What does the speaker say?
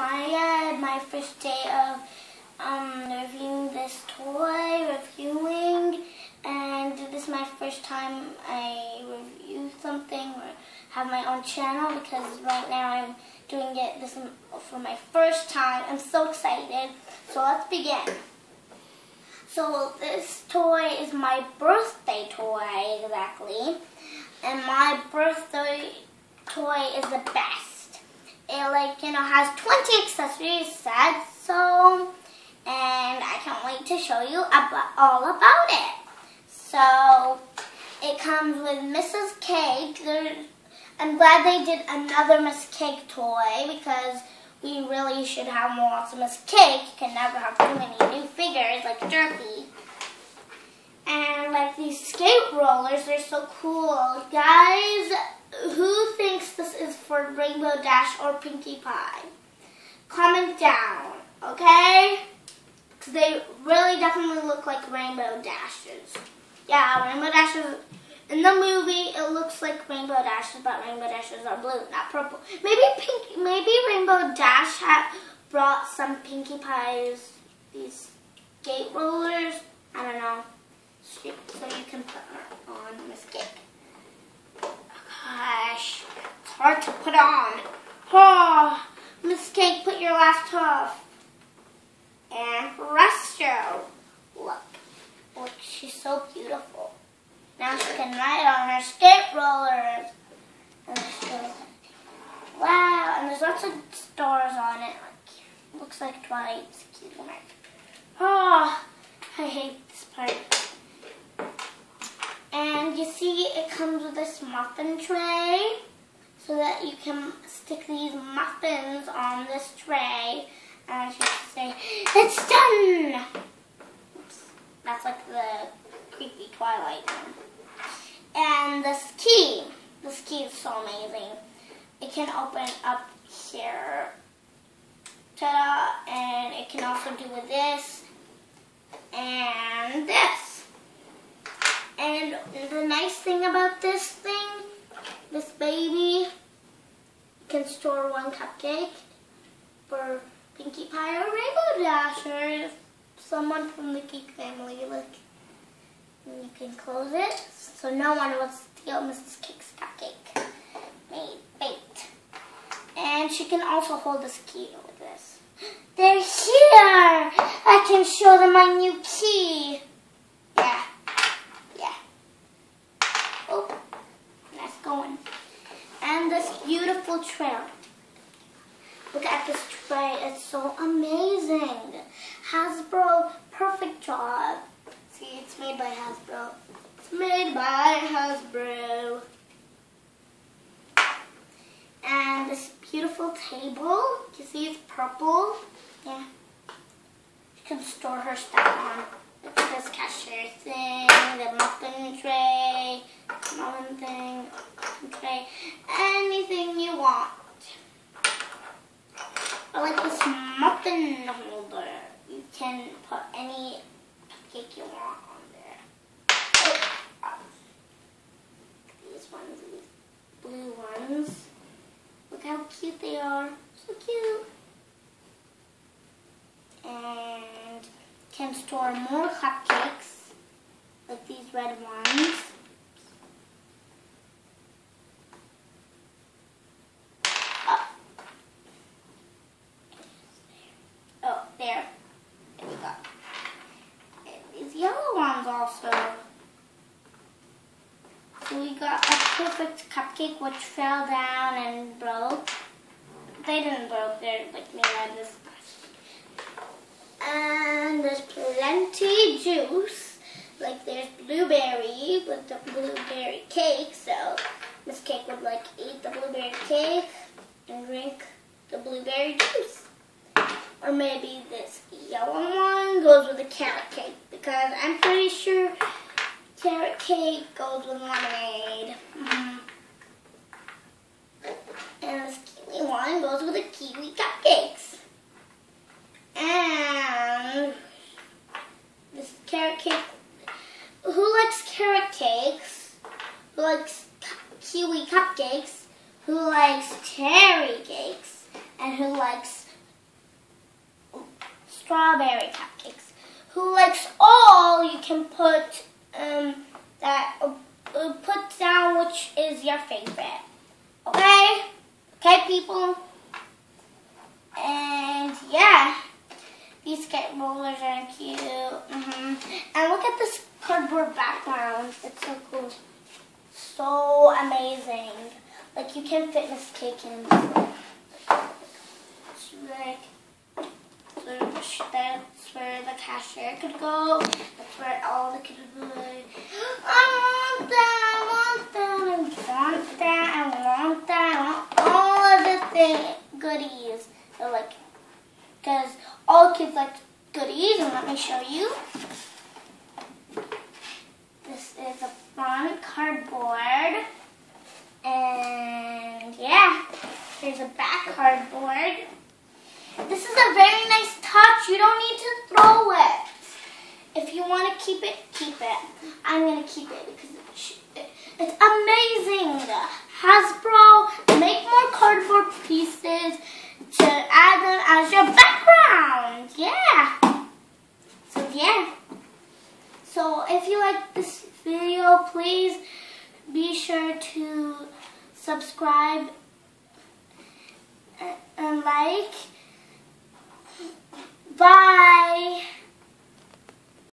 Friday, my first day of um, reviewing this toy, reviewing, and this is my first time I review something or have my own channel because right now I'm doing it this for my first time. I'm so excited. So let's begin. So this toy is my birthday toy exactly, and my birthday toy is the best. It like, you know, has 20 accessories said so, and I can't wait to show you about, all about it. So, it comes with Mrs. Cake. I'm glad they did another Miss Cake toy because we really should have more awesome Miss Cake. You can never have too many new figures like Derpy. And like these skate rollers, they're so cool. Guys, who thinks this is for Rainbow Dash or Pinkie Pie? Comment down, okay? Because they really definitely look like Rainbow Dashes. Yeah, Rainbow Dashes, in the movie, it looks like Rainbow Dashes, but Rainbow Dashes are blue, not purple. Maybe pink, maybe Rainbow Dash had brought some Pinkie Pies, these skate rollers. I don't know. So you can put her on gosh, it's hard to put on. Oh, Miss Cake, put your last off. And presto. Look, look, she's so beautiful. Now she can ride on her skate rollers. Wow, and there's lots of stars on it. Like, looks like Twilight's cute. Oh, I hate this part. And you see it comes with this muffin tray so that you can stick these muffins on this tray and you say, it's done! Oops. That's like the creepy Twilight one. And this key, this key is so amazing. It can open up here, ta-da, and it can also do with this and this. And the nice thing about this thing, this baby, can store one cupcake for Pinkie Pie or Rainbow Dash or someone from the Geek family. Look, you can close it so no one will steal Mrs. Cake's cupcake. Made. And she can also hold this key with this. They're here! I can show them my new key. Beautiful trail. Look at this tray. It's so amazing. Hasbro, perfect job. See, it's made by Hasbro. It's made by Hasbro. And this beautiful table. You see it's purple? Yeah. You can store her stuff on. Look at this cashier thing, the muffin tray, muffin thing, tray, anything you want. I like this muffin holder. You can put any cake you want on there. These ones, these blue ones. Look how cute they are. So cute. And can store more cupcakes, like these red ones. Oh, oh there. There we go. And these yellow we got a perfect cupcake which fell down and broke. They didn't broke, they're like made out of this and there's plenty juice. Like there's blueberry with the blueberry cake. So Miss Cake would like eat the blueberry cake and drink the blueberry juice. Or maybe this yellow one goes with the carrot cake because I'm pretty sure carrot cake goes with lemonade. Mm -hmm. And this kiwi one goes with the kiwi cupcakes. And this carrot cake. Who likes carrot cakes? Who likes kiwi cupcakes? Who likes cherry cakes? And who likes strawberry cupcakes. Who likes all, you can put um, that, uh, put down which is your favorite. Okay? Okay, people? And yeah, these skate rollers are cute. Mm-hmm. And look at this cardboard background. It's so cool. So amazing. Like you can fitness cake in. It's like that's where cashier could go. That's where all the kids would like, I want that, I want that, I want that, I want that, I want all of the thing goodies. So like, because all kids like goodies, and let me show you. This is a front cardboard. And yeah, there's a back cardboard. This is a very nice touch. You don't need to throw it. If you want to keep it, keep it. I'm going to keep it because it's amazing. Hasbro, make more cardboard pieces to add them as your background. Yeah. So yeah. So if you like this video, please be sure to subscribe uh, and like. Bye.